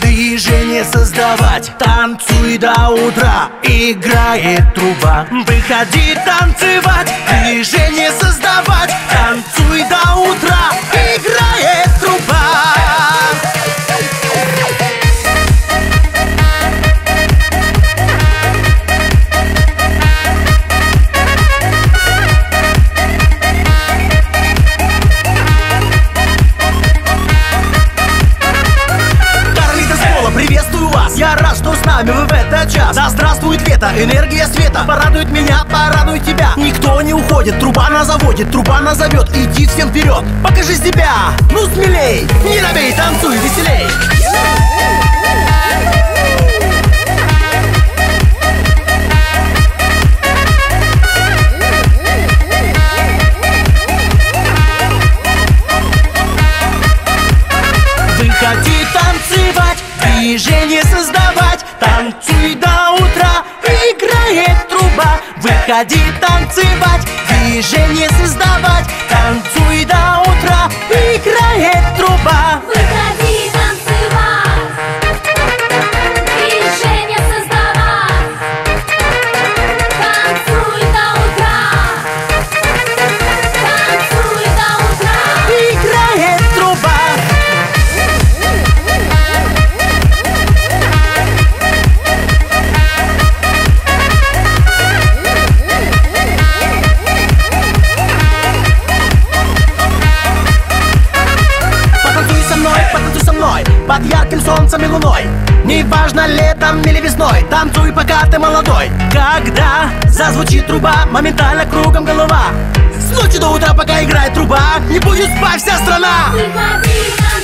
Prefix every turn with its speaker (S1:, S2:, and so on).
S1: движение создавать. Танцуй до утра, играет труба. Выходи танцевать, движение создавать нами в этот час. Да здравствует лето, энергия света. Порадует меня, порадует тебя. Никто не уходит, труба на заводе Труба назовет, иди всем вперед Покажи себя, ну смелей Не робей, танцуй веселей. Выходи танцевать, движение создавать Выходи танцевать, движение создавать Танцуй Под ярким солнцем и луной. Неважно летом или весной Танцуй, пока ты молодой. Когда зазвучит труба Моментально кругом голова. С ночи до утра, пока играет труба Не будет спать вся страна.
S2: Выходи